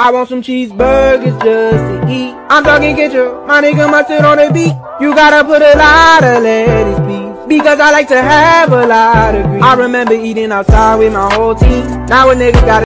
I want some cheeseburgers just to eat. I'm talking ketchup, my nigga mustard on the beat. You gotta put a lot of lettuce, please. Because I like to have a lot of grease. I remember eating outside with my whole team. Now a nigga gotta